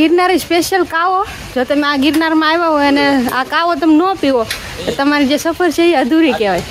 ગિરનારી special કાવો. જો તમે આ ગિરનારમાં આવ્યા હોય અને આ કાવો તમે ન પીવો તમારી જે સફર છે એ અધૂરી કહેવાય.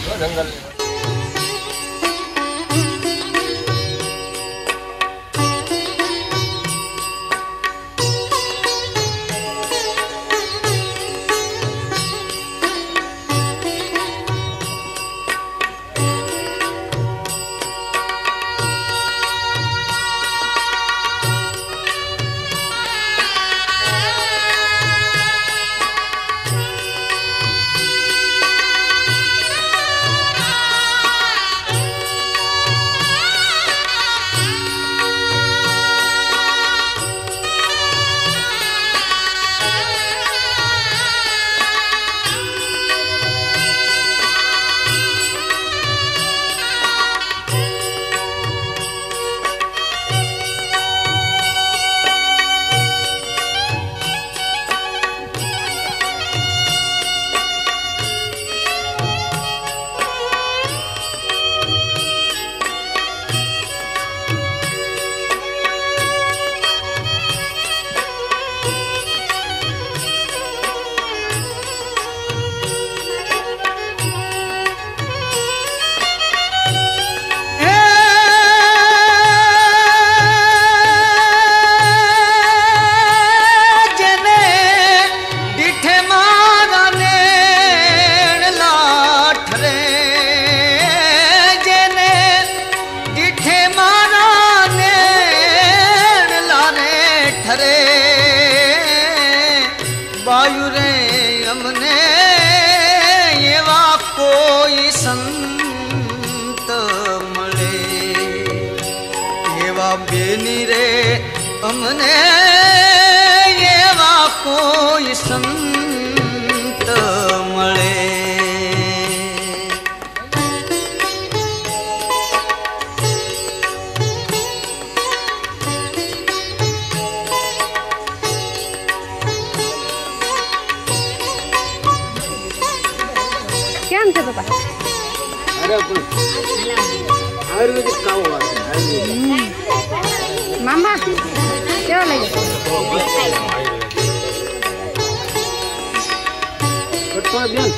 એવા બેની રે અમને એવા કોઈ સંત મળે કેમ છે પપ્પા અરે પણ આયુર્વેદિક કાવો આવે આયુર્વેદિક Mamá, ¿qué hora le bien.